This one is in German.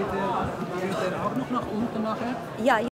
Geht der, geht der auch noch nach unten nachher? Ja,